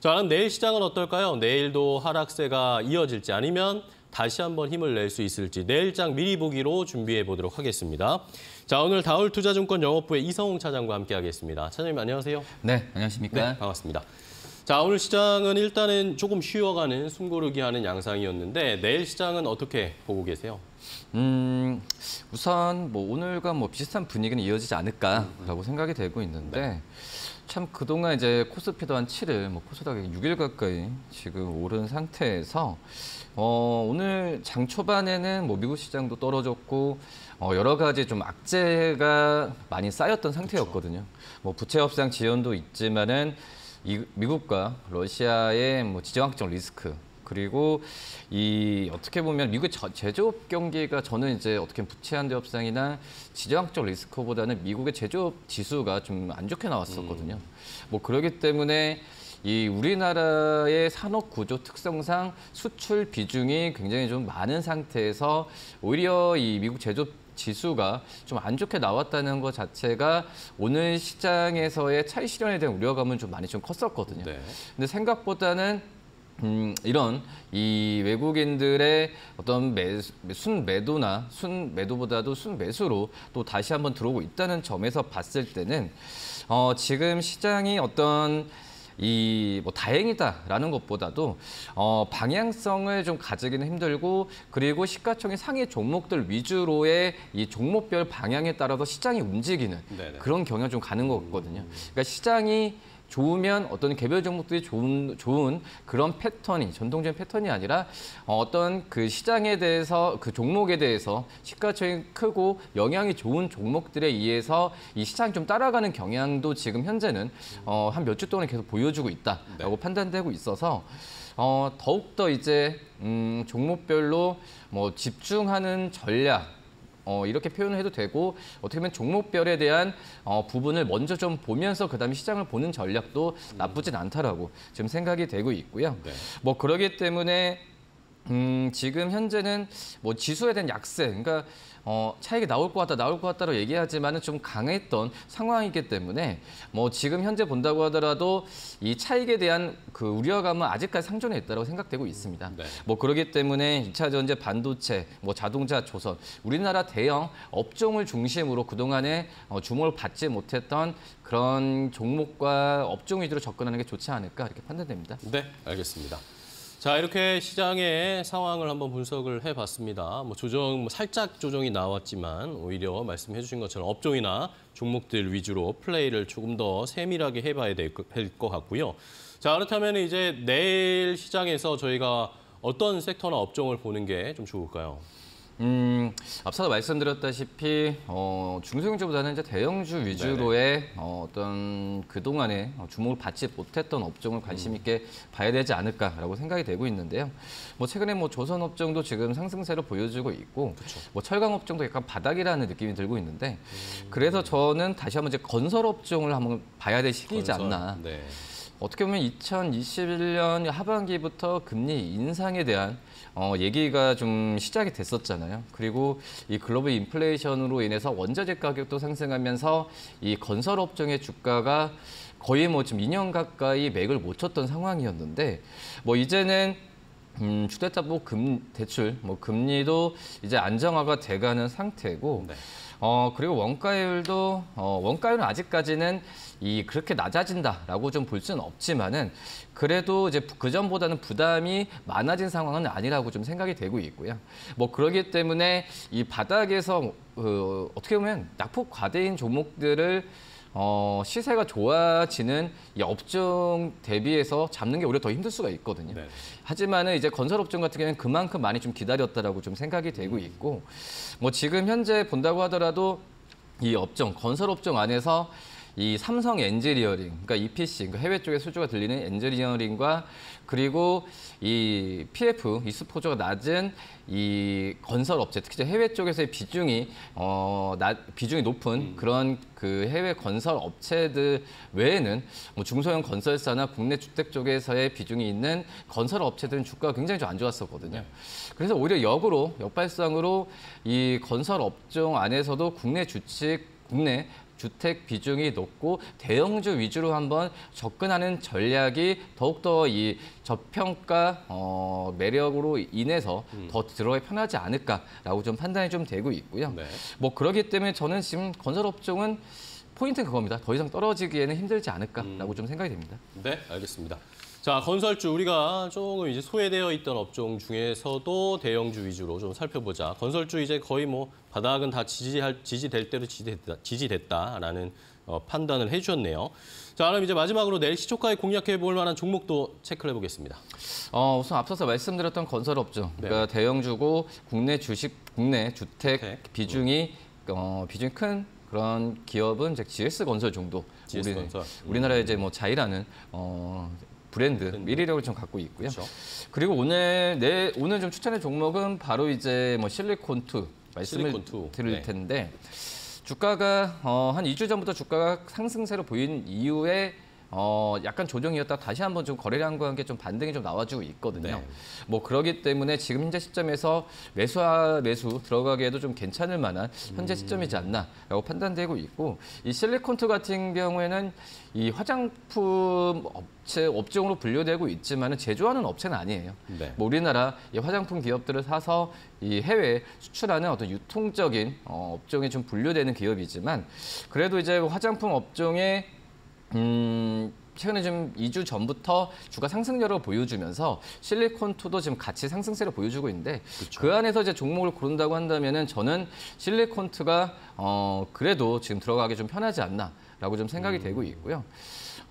자, 그럼 내일 시장은 어떨까요? 내일도 하락세가 이어질지 아니면 다시 한번 힘을 낼 수 있을지 내일장 미리 보기로 준비해 보도록 하겠습니다. 자, 오늘 다울투자증권 영업부의 이성웅 차장과 함께하겠습니다. 차장님 안녕하세요. 네, 안녕하십니까? 네, 반갑습니다. 자, 오늘 시장은 일단은 조금 쉬어가는 숨고르기 하는 양상이었는데 내일 시장은 어떻게 보고 계세요? 음, 우선 뭐 오늘과 뭐 비슷한 분위기는 이어지지 않을까라고 생각이 되고 있는데 참 그동안 이제 코스피도 한 7일, 뭐 코스닥이 6일 가까이 지금 오른 상태에서 어, 오늘 장 초반에는 뭐 미국 시장도 떨어졌고 어, 여러 가지 좀 악재가 많이 쌓였던 상태였거든요. 뭐 부채 협상 지연도 있지만은 이, 미국과 러시아의 뭐 지정학적 리스크 그리고 이 어떻게 보면 미국의 저- 제조업 경기가 저는 이제 어떻게 보면 부채 한대 협상이나 지정학적 리스크보다는 미국의 제조업 지수가 좀 안 좋게 나왔었거든요. 뭐 그러기 때문에 이 우리나라의 산업 구조 특성상 수출 비중이 굉장히 좀 많은 상태에서 오히려 이 미국 제조업 지수가 좀 안 좋게 나왔다는 것 자체가 오늘 시장에서의 차익 실현에 대한 우려감은 좀 많이 좀 컸었거든요. 네. 근데 생각보다는 음, 이런 이 외국인들의 어떤 매, 순 매도나 순 매도보다도 순 매수로 또 다시 한번 들어오고 있다는 점에서 봤을 때는 어, 지금 시장이 어떤 이뭐 다행이다라는 것보다도 어, 방향성을 좀 가지기는 힘들고 그리고 시가총액 상위 종목들 위주로의 이 종목별 방향에 따라서 시장이 움직이는 네네. 그런 경향 좀 가는 것 같거든요. 그러니까 시장이 좋으면 어떤 개별 종목들이 좋은 좋은 그런 패턴이 전통적인 패턴이 아니라 어, 어떤 그 시장에 대해서 그 종목에 대해서 시가총액이 크고 영향이 좋은 종목들에 의해서 이 시장이 좀 따라가는 경향도 지금 현재는 어, 한 몇 주 동안 계속 보여주고 있다라고 판단되고 있어서 어, 더욱더 이제 음, 종목별로 뭐 집중하는 전략 어, 이렇게 표현을 해도 되고 어떻게 보면 종목별에 대한 어, 부분을 먼저 좀 보면서 그다음에 시장을 보는 전략도 나쁘진 않다라고 지금 생각이 되고 있고요. 네. 뭐 그러기 때문에 음, 지금 현재는 뭐 지수에 대한 약세, 그러니까 어, 차익이 나올 것 같다, 나올 것 같다로 얘기하지만은 좀 강했던 상황이기 때문에 뭐 지금 현재 본다고 하더라도 이 차익에 대한 그 우려감은 아직까지 상존해 있다고 생각되고 있습니다. 네. 뭐 그렇기 때문에 이차 전지, 반도체, 뭐 자동차, 조선 우리나라 대형 업종을 중심으로 그동안에 어, 주목을 받지 못했던 그런 종목과 업종 위주로 접근하는 게 좋지 않을까 이렇게 판단됩니다. 네, 알겠습니다. 자, 이렇게 시장의 상황을 한번 분석을 해봤습니다. 뭐 조정, 뭐 살짝 조정이 나왔지만 오히려 말씀해 주신 것처럼 업종이나 종목들 위주로 플레이를 조금 더 세밀하게 해봐야 될 것 같고요. 자, 그렇다면 이제 내일 시장에서 저희가 어떤 섹터나 업종을 보는 게 좀 좋을까요? 음, 앞서도 말씀드렸다시피 어, 중소형주보다는 이제 대형주 위주로의 어, 어떤 그동안에 어, 주목을 받지 못했던 업종을 관심 있게 봐야 되지 않을까라고 생각이 되고 있는데요. 뭐 최근에 뭐 조선 업종도 지금 상승세를 보여주고 있고 뭐 철강 업종도 약간 바닥이라는 느낌이 들고 있는데 그래서 저는 다시 한번 이제 건설 업종을 한번 봐야 될 시기이지 건설. 않나. 네. 어떻게 보면 2021년 하반기부터 금리 인상에 대한 어, 얘기가 좀 시작이 됐었잖아요. 그리고 이 글로벌 인플레이션으로 인해서 원자재 가격도 상승하면서 이 건설 업종의 주가가 거의 뭐 지금 2년 가까이 맥을 못 쳤던 상황이었는데 뭐 이제는 음, 주택담보 금 대출 뭐 금리도 이제 안정화가 돼가는 상태고 네. 어 그리고 원가율도 어 원가율은 아직까지는 이 그렇게 낮아진다라고 좀 볼 수는 없지만은 그래도 이제 그 전보다는 부담이 많아진 상황은 아니라고 좀 생각이 되고 있고요. 뭐 그러기 때문에 이 바닥에서 어, 어떻게 보면 낙폭 과대인 종목들을 어, 시세가 좋아지는 이 업종 대비해서 잡는 게 오히려 더 힘들 수가 있거든요. 네. 하지만은 이제 건설 업종 같은 경우는 그만큼 많이 좀 기다렸다라고 좀 생각이 되고 있고 뭐 지금 현재 본다고 하더라도 이 업종 건설 업종 안에서 이 삼성 엔지니어링, 그러니까 EPC, 그러니까 해외 쪽에 수주가 들리는 엔지니어링과 그리고 이 PF, 이스포저가 낮은 이 건설 업체, 특히 해외 쪽에서의 비중이 어, 낮, 비중이 높은 그런 그 해외 건설 업체들 외에는 뭐 중소형 건설사나 국내 주택 쪽에서의 비중이 있는 건설 업체들은 주가가 굉장히 좀 안 좋았었거든요. 그래서 오히려 역으로 역발상으로 이 건설 업종 안에서도 국내 주식, 국내 주택 비중이 높고 대형주 위주로 한번 접근하는 전략이 더욱더 이 저평가 어, 매력으로 인해서 더 들어가기 편하지 않을까라고 좀 판단이 좀 되고 있고요. 네. 뭐 그렇기 때문에 저는 지금 건설 업종은 포인트는 그겁니다. 더 이상 떨어지기에는 힘들지 않을까라고 좀 생각이 됩니다. 네, 알겠습니다. 자, 건설주 우리가 조금 이제 소외되어 있던 업종 중에서도 대형주 위주로 좀 살펴보자. 건설주 이제 거의 뭐 바닥은 다 지지할 지지될 대로 지지됐다, 지지됐다라는 어, 판단을 해주셨네요. 자, 그럼 이제 마지막으로 내일 시초가에 공략해 볼 만한 종목도 체크를 해보겠습니다. 어, 우선 앞서서 말씀드렸던 건설 업종, 네. 그러니까 대형주고 국내 주식, 국내 주택 주택. 비중이 어, 비중이 큰 그런 기업은 이제 GS 건설 정도. GS 우리, 건설. 우리나라의 이제 뭐 자이라는 어, 브랜드, 브랜드. 1위력을 좀 갖고 있고요. 그렇죠. 그리고 오늘 내 오늘 좀 추천의 종목은 바로 이제 뭐 실리콘2 말씀을 실리콘2. 드릴 네. 텐데 주가가 어, 한 2주 전부터 주가가 상승세로 보인 이후에 어, 약간 조정이었다 다시 한번 좀 거래량과 함께 좀 반등이 좀 나와주고 있거든요. 네. 뭐 그러기 때문에 지금 현재 시점에서 매수와 매수 들어가기에도 좀 괜찮을 만한 현재 시점이지 않나라고 판단되고 있고 이 실리콘트 같은 경우에는 이 화장품 업체 업종으로 분류되고 있지만은 제조하는 업체는 아니에요. 네. 뭐 우리나라 이 화장품 기업들을 사서 이 해외 수출하는 어떤 유통적인 어, 업종에 좀 분류되는 기업이지만 그래도 이제 화장품 업종에 음, 최근에 좀 2주 전부터 주가 상승률을 보여주면서 실리콘2도 지금 같이 상승세를 보여주고 있는데 그 안에서 이제 종목을 고른다고 한다면은 저는 실리콘2가 어, 그래도 지금 들어가기 좀 편하지 않나라고 좀 생각이 되고 있고요.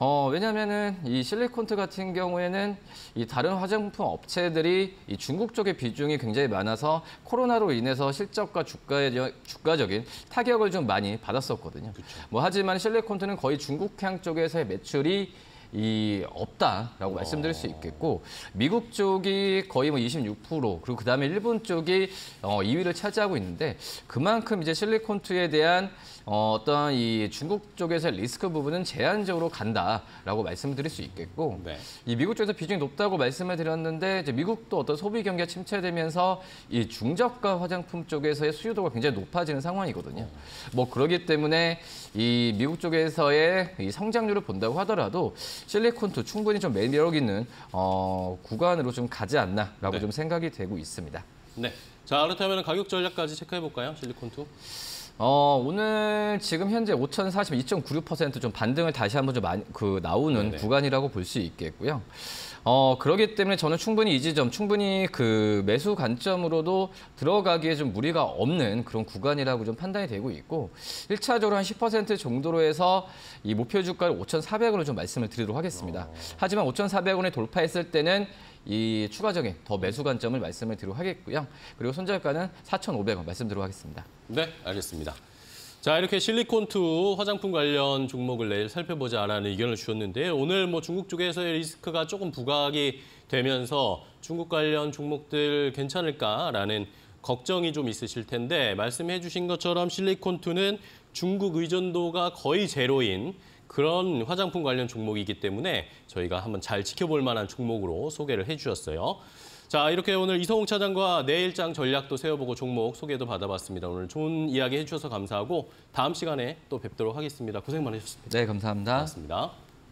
어, 왜냐면은 이 실리콘트 같은 경우에는 이 다른 화장품 업체들이 이 중국 쪽의 비중이 굉장히 많아서 코로나로 인해서 실적과 주가의 주가적인 타격을 좀 많이 받았었거든요. 뭐 하지만 실리콘트는 거의 중국향 쪽에서의 매출이 이 없다라고 말씀드릴 수 있겠고 미국 쪽이 거의 뭐 26% 그리고 그다음에 일본 쪽이 어 2위를 차지하고 있는데 그만큼 이제 실리콘투에 대한 어 어떤 이 중국 쪽에서 리스크 부분은 제한적으로 간다라고 말씀드릴 수 있겠고 네. 이 미국 쪽에서 비중이 높다고 말씀을 드렸는데 이제 미국도 어떤 소비 경기가 침체되면서 이 중저가 화장품 쪽에서의 수요도가 굉장히 높아지는 상황이거든요. 뭐 그러기 때문에 이 미국 쪽에서의 이 성장률을 본다고 하더라도 실리콘도 충분히 좀 매력 있는 어, 구간으로 좀 가지 않나라고 네. 좀 생각이 되고 있습니다. 네. 자, 그렇다면 가격 전략까지 체크해 볼까요? 실리콘2. 어, 오늘 지금 현재 5,040, 2.96%좀 반등을 다시 한번 좀 많이, 그 나오는 네네. 구간이라고 볼 수 있겠고요. 어, 그러기 때문에 저는 충분히 이 지점, 충분히 그 매수 관점으로도 들어가기에 좀 무리가 없는 그런 구간이라고 좀 판단이 되고 있고, 1차적으로 한 10% 정도로 해서 이 목표 주가를 5,400원으로 좀 말씀을 드리도록 하겠습니다. 하지만 5,400원에 돌파했을 때는 이 추가적인 더 매수 관점을 말씀을 드리도록 하겠고요. 그리고 손절가는 4,500원 말씀드리도록 하겠습니다. 네, 알겠습니다. 자, 이렇게 실리콘2 화장품 관련 종목을 내일 살펴보자라는 의견을 주셨는데 오늘 뭐 중국 쪽에서의 리스크가 조금 부각이 되면서 중국 관련 종목들 괜찮을까라는 걱정이 좀 있으실 텐데 말씀해 주신 것처럼 실리콘2는 중국 의존도가 거의 제로인 그런 화장품 관련 종목이기 때문에 저희가 한번 잘 지켜볼 만한 종목으로 소개를 해 주셨어요. 자, 이렇게 오늘 이성웅 차장과 내일장 전략도 세워보고 종목 소개도 받아봤습니다. 오늘 좋은 이야기 해주셔서 감사하고 다음 시간에 또 뵙도록 하겠습니다. 고생 많으셨습니다. 네, 감사합니다. 고맙습니다.